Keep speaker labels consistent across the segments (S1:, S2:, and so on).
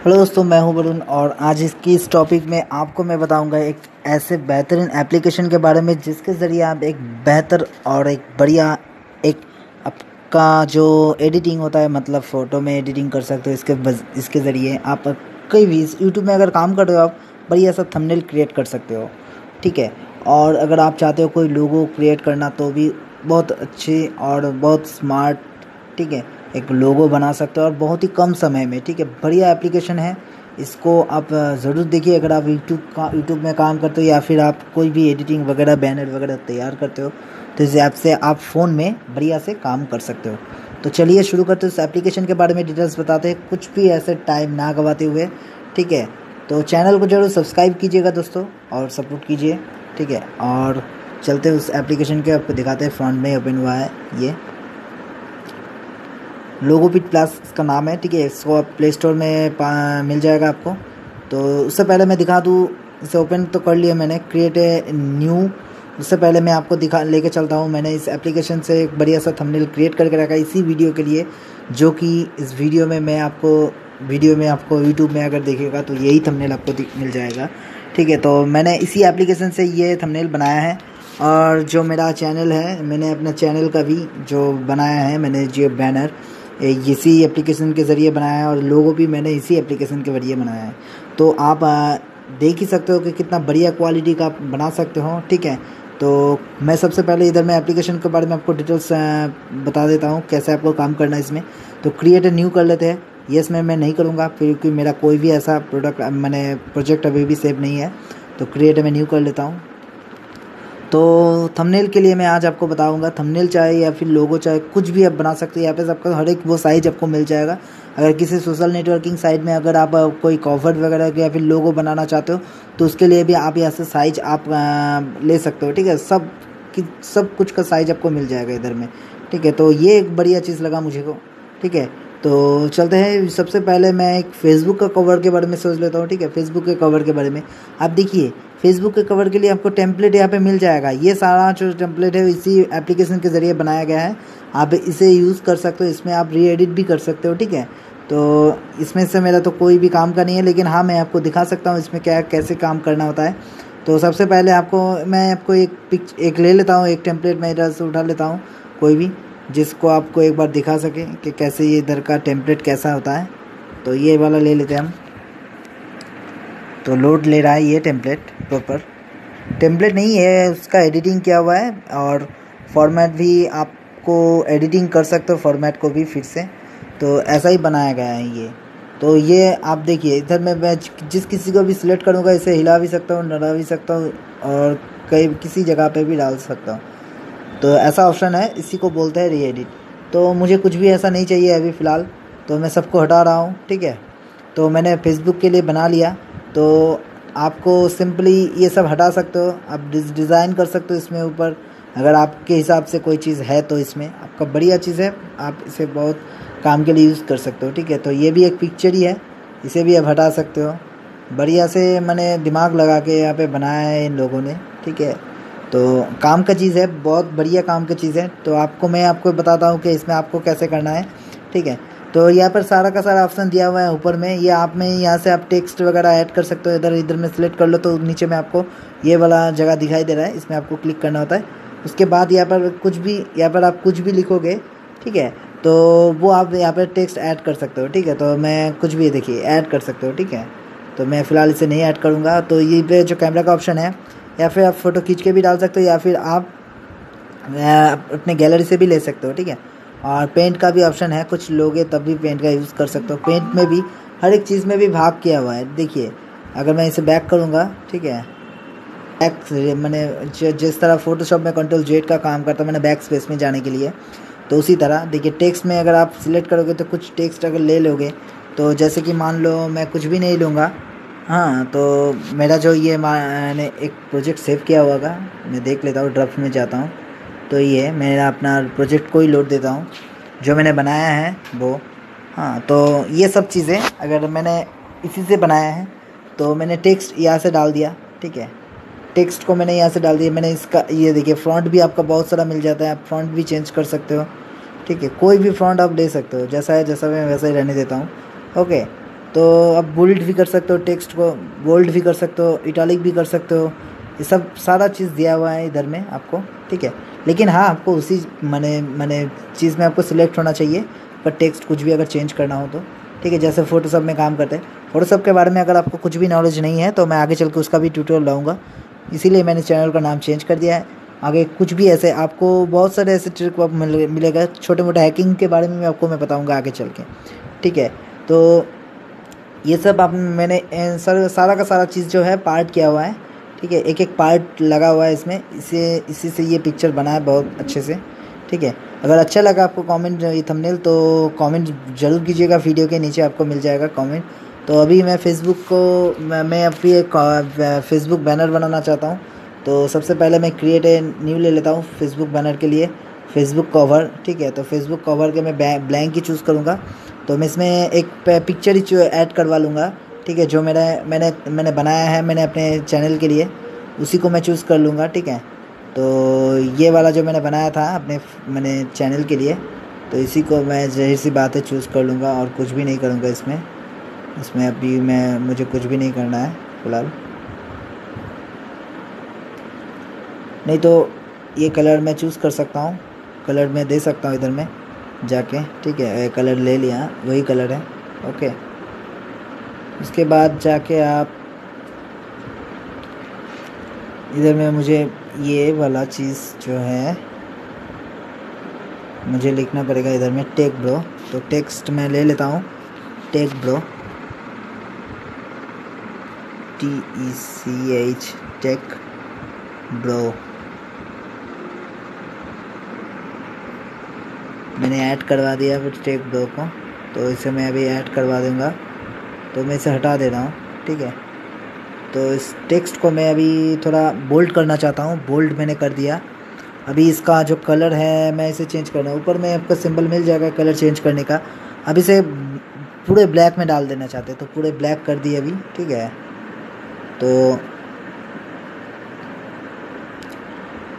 S1: Hello दोस्तों, मैं हूँ वरुण और आज इसकी इस टॉपिक में आपको मैं बताऊँगा एक ऐसे बेहतरीन एप्लीकेशन के बारे में जिसके ज़रिए आप एक बेहतर और एक बढ़िया, एक आपका जो एडिटिंग होता है मतलब फ़ोटो में एडिटिंग कर सकते हो, इसके इसके ज़रिए आप कई भी यूट्यूब में अगर काम कर रहे हो आप, बढ़िया सा थंबनेल क्रिएट कर सकते हो, ठीक है? और अगर आप चाहते हो कोई लोगो क्रिएट करना तो भी बहुत अच्छे और बहुत स्मार्ट ठीक है? एक लोगो बना सकते हो और बहुत ही कम समय में, ठीक है? बढ़िया एप्लीकेशन है। इसको आप ज़रूर देखिए अगर आप यूट्यूब का यूट्यूब में काम करते हो या फिर आप कोई भी एडिटिंग वगैरह बैनर वगैरह तैयार करते हो तो इस ऐप से आप फ़ोन में बढ़िया से काम कर सकते हो। तो चलिए शुरू करते हो। इस एप्लीकेशन के बारे में डिटेल्स बताते हैं। कुछ भी ऐसे टाइम ना गवाते हुए, ठीक है? तो चैनल को ज़रूर सब्सक्राइब कीजिएगा दोस्तों और सपोर्ट कीजिए, ठीक है? और चलते उस एप्लीकेशन के, आपको दिखाते हैं फ्रंट में ओपन हुआ है ये। लोगोपिट प्लस इसका नाम है, ठीक है? इसको आप प्ले स्टोर में मिल जाएगा आपको। तो उससे पहले मैं दिखा दूँ, इसे ओपन तो कर लिया मैंने। क्रिएट ए न्यू उससे पहले मैं आपको दिखा, लेके चलता हूँ। मैंने इस एप्लीकेशन से एक बढ़िया सा थंबनेल क्रिएट करके रखा इसी वीडियो के लिए, जो कि इस वीडियो में मैं आपको वीडियो में आपको यूट्यूब में अगर देखेगा तो यही थंबनेल आपको मिल जाएगा। ठीक है तो मैंने इसी एप्लीकेशन से ये थंबनेल बनाया है। और जो मेरा चैनल है, मैंने अपने चैनल का भी जो बनाया है, मैंने जो बैनर इसी एप्लीकेशन के ज़रिए बनाया है और लोगो भी मैंने इसी एप्लीकेशन के ज़रिए बनाया है। तो आप देख ही सकते हो कि कितना बढ़िया क्वालिटी का आप बना सकते हो, ठीक है? तो मैं सबसे पहले इधर मैं एप्लीकेशन के बारे में आपको डिटेल्स बता देता हूँ कैसे आपको काम करना है इसमें। तो क्रिएट न्यू कर लेते हैं। यस मैं मैं नहीं करूँगा क्योंकि मेरा कोई भी ऐसा प्रोडक्ट मैंने प्रोजेक्ट अभी भी सेव नहीं है। तो क्रिएट मैं न्यू कर लेता हूँ। तो थंबनेल के लिए मैं आज आपको बताऊँगा थंबनेल चाहे या फिर लोगो चाहे, कुछ भी आप बना सकते हैं। यहाँ पे सबका हर एक वो साइज़ आपको मिल जाएगा। अगर किसी सोशल नेटवर्किंग साइट में अगर आप कोई कॉफर वगैरह या फिर लोगो बनाना चाहते हो तो उसके लिए भी आप यहाँ से साइज़ आप ले सकते हो, ठीक है? सब कि, सब कुछ का साइज़ आपको मिल जाएगा इधर में, ठीक है? तो ये एक बढ़िया चीज़ लगा मुझे को, ठीक है? तो चलते हैं। सबसे पहले मैं एक फेसबुक का कवर के बारे में सोच लेता हूँ, ठीक है? फेसबुक के कवर के बारे में। आप देखिए फेसबुक के कवर के लिए आपको टेम्पलेट यहाँ पे मिल जाएगा। ये सारा जो टेम्पलेट है, इसी एप्लीकेशन के ज़रिए बनाया गया है। आप इसे यूज़ कर सकते हो, इसमें आप री एडिट भी कर सकते हो, ठीक है? तो इसमें से मेरा तो कोई भी काम का नहीं है, लेकिन हाँ मैं आपको दिखा सकता हूँ इसमें क्या, कैसे काम करना होता है। तो सबसे पहले आपको, मैं आपको एक पिक एक ले लेता हूँ, एक टेम्पलेट मैं इधर से उठा लेता हूँ, कोई भी, जिसको आपको एक बार दिखा सके कि कैसे ये इधर का टेम्पलेट कैसा होता है। तो ये वाला ले लेते हैं हम। तो लोड ले रहा है ये टेम्पलेट प्रॉपर टेम्पलेट नहीं है, उसका एडिटिंग किया हुआ है और फॉर्मेट भी आपको एडिटिंग कर सकते हो फॉर्मेट को भी फिर से. तो ऐसा ही बनाया गया है ये. तो ये आप देखिए, इधर में, मैं जिस किसी को भी सिलेक्ट करूँगा, इसे हिला भी सकता हूँ, डरा भी सकता हूँ और कई, किसी जगह पे भी डाल सकता हूँ. तो ऐसा ऑप्शन है, इसी को बोलते हैं री एडिट तो मुझे कुछ भी ऐसा नहीं चाहिए अभी फ़िलहाल. तो मैं सबको हटा रहा हूँ, ठीक है? तो मैंने फेसबुक के लिए बना लिया. तो आपको सिंपली ये सब हटा सकते हो, आप डिज़ाइन कर सकते हो इसमें ऊपर। अगर आपके हिसाब से कोई चीज़ है तो इसमें। आपका बढ़िया चीज़ है, आप इसे बहुत काम के लिए यूज़ कर सकते हो, ठीक है? तो ये भी एक पिक्चर ही है, इसे भी आप हटा सकते हो। बढ़िया से मैंने दिमाग लगा के यहाँ पे बनाया है इन लोगों ने, ठीक है? तो काम का चीज़ है, बहुत बढ़िया काम का चीज़ है। तो आपको, मैं आपको बताता हूँ कि इसमें आपको कैसे करना है, ठीक है? तो यहाँ पर सारा का सारा ऑप्शन दिया हुआ है ऊपर में। ये आप में यहाँ से आप टेक्स्ट वगैरह ऐड कर सकते हो। इधर इधर में सिलेक्ट कर लो तो नीचे में आपको ये वाला जगह दिखाई दे रहा है। इसमें आपको क्लिक करना होता है। उसके बाद यहाँ पर कुछ भी यहाँ पर आप कुछ भी लिखोगे, ठीक है? तो वो आप यहाँ पर टेक्स्ट ऐड कर सकते हो, ठीक है? तो मैं कुछ भी देखिए ऐड कर सकते हो, ठीक है? तो मैं फ़िलहाल इसे नहीं ऐड करूँगा। तो ये पे जो कैमरा का ऑप्शन है, या फिर आप फ़ोटो खींच के भी डाल सकते हो, या फिर आप अपने गैलरी से भी ले सकते हो, ठीक है? और पेंट का भी ऑप्शन है। कुछ लोग तब भी पेंट का यूज़ कर सकते हो। पेंट में भी, हर एक चीज़ में भी भाग किया हुआ है। देखिए, अगर मैं इसे बैक करूँगा, ठीक है? बैक मैंने जिस तरह फोटोशॉप में कंट्रोल जेड का काम करता मैंने बैक स्पेस में जाने के लिए। तो उसी तरह, देखिए टेक्स्ट में अगर आप सिलेक्ट करोगे तो कुछ टेक्स्ट अगर ले लोगे तो जैसे कि मान लो मैं कुछ भी नहीं लूँगा हाँ तो मेरा जो ये मैंने एक प्रोजेक्ट सेव किया हुआ का मैं देख लेता हूँ ड्रफ्ट में जाता हूँ। तो ये मेरा अपना प्रोजेक्ट को ही लोड देता हूँ। जो मैंने बनाया है, वो। हाँ तो ये सब चीज़ें, अगर मैंने इसी से बनाया है तो मैंने टेक्स्ट यहाँ से डाल दिया, ठीक है? टेक्स्ट को मैंने यहाँ से डाल दिया, मैंने इसका, ये देखिए फ्रंट भी आपका बहुत सारा मिल जाता है, आप फ्रंट भी चेंज कर सकते हो, ठीक है? कोई भी फ्रंट आप ले सकते हो, जैसा है जैसा मैं वैसा ही रहने देता हूँ, ओके? तो आप बोल्ड भी कर सकते हो टेक्स्ट को बोल्ड भी कर सकते हो इटालिक भी कर सकते हो, ये सब सारा चीज़ दिया हुआ है इधर में आपको, ठीक है? लेकिन हाँ आपको उसी मैंने मैंने चीज़ में आपको सिलेक्ट होना चाहिए, पर टेक्स्ट कुछ भी अगर चेंज करना हो तो। ठीक है, जैसे फ़ोटोशॉप में काम करते हैं। फ़ोटोशॉप के बारे में अगर आपको कुछ भी नॉलेज नहीं है तो मैं आगे चल के उसका भी ट्यूटोरियल लाऊँगा। इसीलिए मैंने चैनल का नाम चेंज कर दिया है। आगे कुछ भी ऐसे, आपको बहुत सारे ऐसे ट्रिक मिल, मिलेगा। छोटे मोटे हैकिंग के बारे में भी आपको मैं बताऊँगा आगे चल के। ठीक है तो ये सब आप, मैंने, सर सारा का सारा चीज़ जो है पार्ट किया हुआ है। ठीक है एक एक पार्ट लगा हुआ है इसमें। इसे, इसी से ये पिक्चर बना है बहुत अच्छे से, ठीक है। अगर अच्छा लगा आपको कमेंट ये थंबनेल तो कमेंट ज़रूर कीजिएगा। वीडियो के नीचे आपको मिल जाएगा कमेंट तो अभी मैं फ़ेसबुक को, मैं अभी एक फ़ेसबुक बैनर बनाना चाहता हूँ। तो सबसे पहले मैं क्रिएट ए न्यू ले लेता हूँ फेसबुक बैनर के लिए। फेसबुक कवर ठीक है। तो फेसबुक कवर के मैं ब्लैंक ही चूज़ करूँगा। तो मैं इसमें एक पिक्चर ही ऐड करवा लूँगा। ठीक है, जो मेरा मैंने मैंने बनाया है, मैंने अपने चैनल के लिए, उसी को मैं चूज़ कर लूँगा, ठीक है? तो ये वाला जो मैंने बनाया था अपने, मैंने चैनल के लिए तो इसी को मैं जहर सी बात है चूज़ कर लूँगा और कुछ भी नहीं करूँगा इसमें। इसमें अभी मैं, मुझे कुछ भी नहीं करना है, फ़िलहाल। नहीं तो ये कलर मैं चूज़ कर सकता हूँ कलर मैं दे सकता हूँ इधर में, जाके, ठीक है? कलर ले लिया, वही कलर है ओके उसके बाद जाके आप इधर में मुझे ये वाला चीज़ जो है, मुझे लिखना पड़ेगा इधर में, टेक ब्रो। तो टेक्स्ट मैं ले लेता हूँ। Tech bro. T E C H tech bro. मैंने ऐड करवा दिया फिर टेक ब्रो को। तो इसे मैं अभी ऐड करवा दूँगा। तो मैं इसे हटा दे रहा हूँ, ठीक है? तो इस टेक्स्ट को मैं अभी थोड़ा बोल्ड करना चाहता हूँ। बोल्ड मैंने कर दिया। अभी इसका जो कलर है, मैं इसे चेंज करना ऊपर में आपका सिंबल मिल जाएगा कलर चेंज करने का। अब इसे पूरे ब्लैक में डाल देना चाहते तो पूरे ब्लैक कर दिए अभी, ठीक है? तो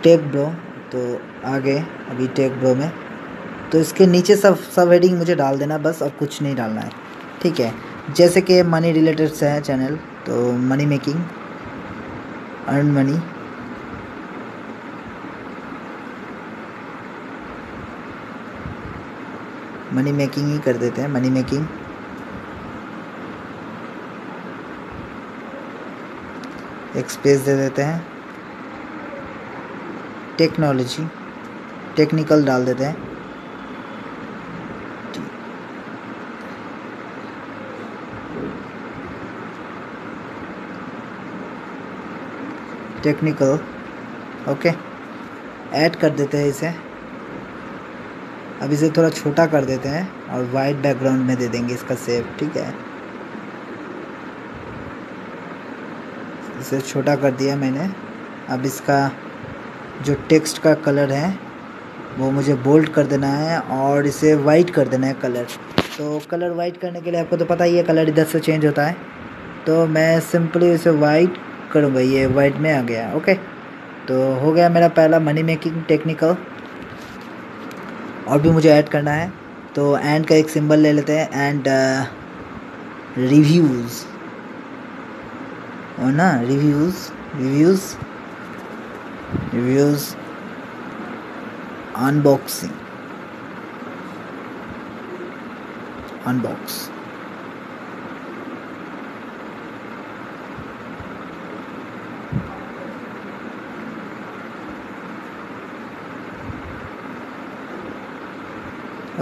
S1: टेक ब्रो तो आगे, अभी टेक ब्रो में। तो इसके नीचे सब सब हेडिंग मुझे डाल देना, बस और कुछ नहीं डालना है, ठीक है? जैसे कि मनी रिलेटेड से है चैनल तो money making earn money money making ही कर देते हैं मनी मेकिंग एक स्पेस दे देते हैं. टेक्नोलॉजी टेक्निकल डाल देते हैं. टेक्निकल ओके ऐड कर देते हैं इसे। अब इसे थोड़ा छोटा कर देते हैं और वाइट बैकग्राउंड में दे देंगे इसका सेव ठीक है? इसे छोटा कर दिया मैंने। अब इसका जो टेक्स्ट का कलर है, वो मुझे बोल्ड कर देना है और इसे वाइट कर देना है कलर तो कलर वाइट करने के लिए आपको तो पता ही है कलर इधर से चेंज होता है। तो मैं सिंपली इसे वाइट करूँगा ये वाइट में आ गया ओके तो हो गया मेरा पहला मनी मेकिंग टेक्निकल और भी मुझे ऐड करना है। तो एंड का एक सिंबल ले लेते हैं एंड रिव्यूज़ और ना reviews reviews reviews unboxing unbox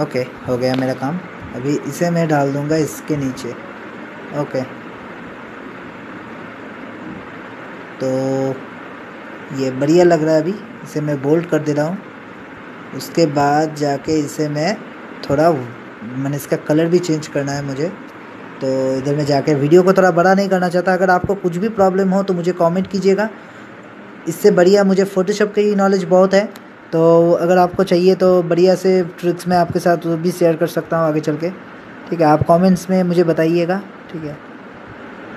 S1: okay हो गया मेरा काम। अभी इसे मैं डाल दूँगा इसके नीचे। ओके तो ये बढ़िया लग रहा है अभी। इसे मैं बोल्ड कर दे रहा हूँ। उसके बाद जाके इसे मैं थोड़ा मैंने इसका कलर भी चेंज करना है मुझे। तो इधर में जाके वीडियो को थोड़ा बड़ा नहीं करना चाहता। अगर आपको कुछ भी प्रॉब्लम हो तो मुझे कमेंट कीजिएगा। इससे बढ़िया मुझे फ़ोटोशॉप की नॉलेज बहुत है। तो अगर आपको चाहिए तो बढ़िया से ट्रिक्स मैं आपके साथ वो भी शेयर कर सकता हूँ आगे चल के। ठीक है, आप कमेंट्स में मुझे बताइएगा, ठीक है?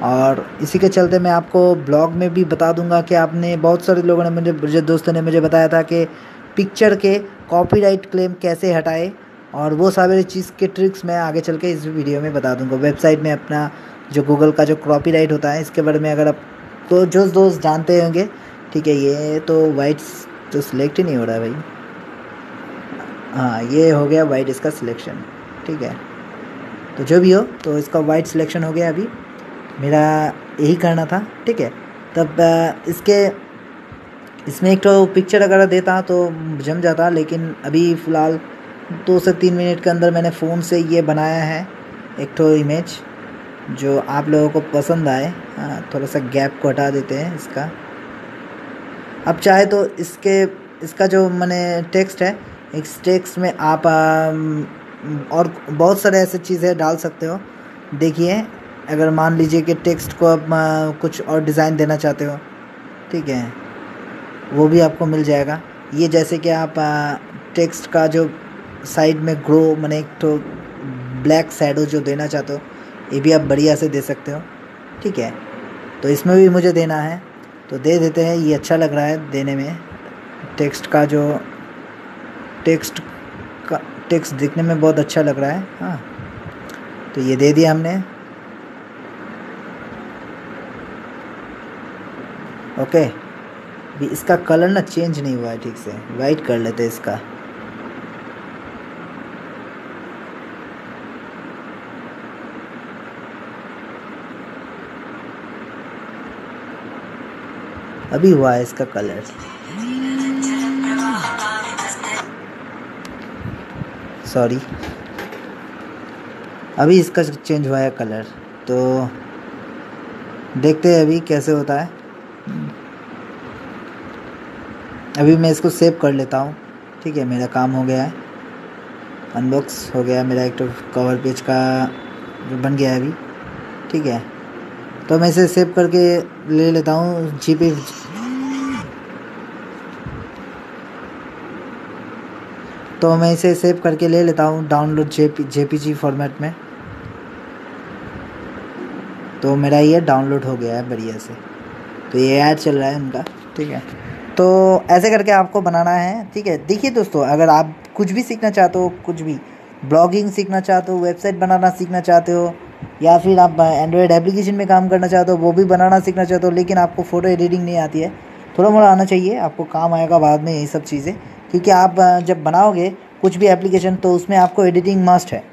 S1: और इसी के चलते मैं आपको ब्लॉग में भी बता दूँगा कि आपने बहुत सारे लोगों ने मुझे मुझे दोस्तों ने मुझे बताया था कि पिक्चर के कॉपीराइट क्लेम कैसे हटाए और वो सारे चीज़ के ट्रिक्स मैं आगे चल के इस वीडियो में बता दूँगा। वेबसाइट में अपना जो गूगल का जो कॉपीराइट होता है, इसके बारे में अगर आप तो जो दोस्त जानते होंगे, ठीक है, ये तो वाइट तो सिलेक्ट ही नहीं हो रहा भाई। हाँ ये हो गया वाइट इसका सिलेक्शन ठीक है। तो जो भी हो तो इसका वाइट सिलेक्शन हो गया अभी। मेरा यही करना था, ठीक है। तब इसके, इसमें एक तो पिक्चर अगर देता तो जम जाता, लेकिन अभी फ़िलहाल दो से तीन मिनट के अंदर मैंने फ़ोन से ये बनाया है एक तो इमेज जो आप लोगों को पसंद आए। हाँ थोड़ा सा गैप को हटा देते हैं इसका। अब चाहे तो इसके, इसका जो मैंने टेक्स्ट है, इस टेक्स्ट में आप और बहुत सारे ऐसे चीज़ें डाल सकते हो। देखिए, अगर मान लीजिए कि टेक्स्ट को आप कुछ और डिज़ाइन देना चाहते हो, ठीक है, वो भी आपको मिल जाएगा। ये जैसे कि आप टेक्स्ट का जो साइड में ग्रो मैंने एक तो ब्लैक सैडो जो देना चाहते हो, ये भी आप बढ़िया से दे सकते हो, ठीक है। तो इसमें भी मुझे देना है। तो दे देते हैं, ये अच्छा लग रहा है देने में। टेक्स्ट का जो, टेक्स्ट का, टेक्स्ट दिखने में बहुत अच्छा लग रहा है हाँ। तो ये दे दिया हमने। ओके। भी इसका कलर ना चेंज नहीं हुआ है ठीक से, वाइट कर लेते हैं इसका। अभी हुआ है इसका कलर। सॉरी अभी इसका चेंज हुआ है कलर तो देखते हैं अभी कैसे होता है। अभी मैं इसको सेव कर लेता हूँ। ठीक है, मेरा काम हो गया है। अनबॉक्स हो गया मेरा एक तो कवर पेज का बन गया है अभी। ठीक है। तो मैं इसे सेव करके ले लेता हूँ जी पे तो मैं इसे सेव करके ले लेता हूँ download J P J format में। तो मेरा ये डाउनलोड हो गया है बढ़िया से। तो ये ऐड चल रहा है उनका, ठीक है। तो ऐसे करके आपको बनाना है, ठीक है। देखिए दोस्तों, अगर आप कुछ भी सीखना चाहते हो, कुछ भी ब्लॉगिंग सीखना चाहते हो वेबसाइट बनाना सीखना चाहते हो या फिर आप एंड्रॉयड एप्लीकेशन में काम करना चाहते हो, वो भी बनाना सीखना चाहते हो, लेकिन आपको फ़ोटो एडिटिंग नहीं आती है। थोड़ा मोड़ा आना चाहिए, आपको काम आएगा बाद में यही सब चीज़ें, क्योंकि आप जब बनाओगे कुछ भी एप्लीकेशन तो उसमें आपको एडिटिंग मस्ट है।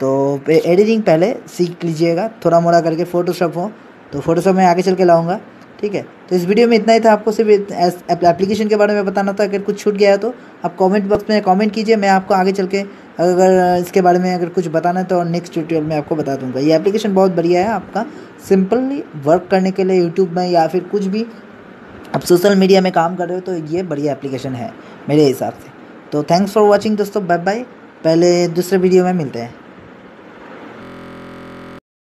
S1: तो एडिटिंग पहले सीख लीजिएगा थोड़ा मोड़ा करके फ़ोटोशॉप हो तो फ़ोटोशॉप में आगे चल के लाऊँगा। ठीक है? तो इस वीडियो में इतना ही था। आपको सिर्फ़ एप्लीकेशन के बारे में बताना था। अगर कुछ छूट गया है तो आप कमेंट बॉक्स में कमेंट कीजिए। मैं आपको आगे चल के अगर इसके बारे में अगर कुछ बताना है तो नेक्स्ट ट्यूटोरियल में आपको बता दूँगा। ये एप्लीकेशन बहुत बढ़िया है आपका। सिंपली वर्क करने के लिए यूट्यूब में या फिर कुछ भी आप सोशल मीडिया में काम कर रहे हो तो ये बढ़िया एप्लीकेशन है मेरे हिसाब से। तो थैंक्स फॉर वॉचिंग दोस्तों। बाय बाय पहले दूसरे वीडियो में मिलते हैं।